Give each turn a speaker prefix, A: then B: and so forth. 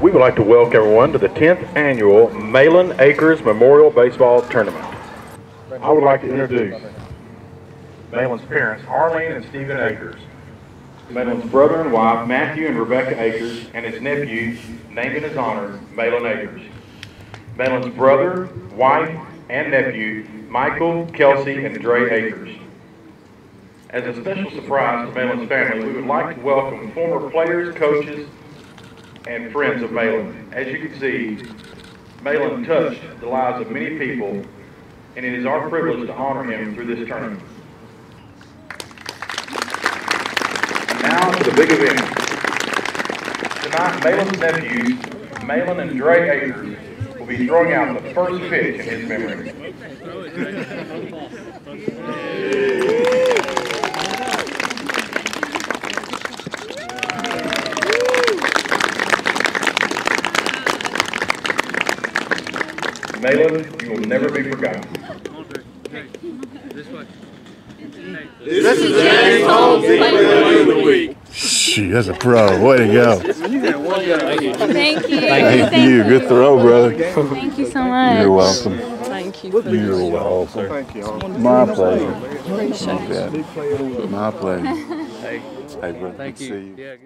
A: We would like to welcome everyone to the 10th annual Mahlon Acres Memorial Baseball Tournament. I would like to introduce Mahlon's parents, Arlene and Stephen Akers. Mahlon's brother and wife, Matthew and Rebecca Akers, and his nephew, named in his honor, Mahlon Akers. Mahlon's brother, wife, and nephew, Michael, Kelsey, and Dre Akers. As a special surprise to Mahlon's family, we would like to welcome former players, coaches, and friends of Mahlon. As you can see, Mahlon touched the lives of many people, and it is our privilege to honor him through this tournament. And now to the big event. Tonight, Mahlon's nephews, Mahlon and Dre Akers, will be throwing out the first pitch in his memory. Mahlon, you will never be forgotten.
B: This is James Holmes, Player of the Week.
C: Shoot, that's a pro. Way to go.
D: Thank you.
C: Thank you. Good throw, brother.
D: Thank you so much.
C: You're welcome.
D: Thank you.
C: You're welcome.
E: Thank you.
C: My pleasure.
D: Appreciate it.
C: My pleasure. Hey, brother.
F: Thank
C: Good to
F: you.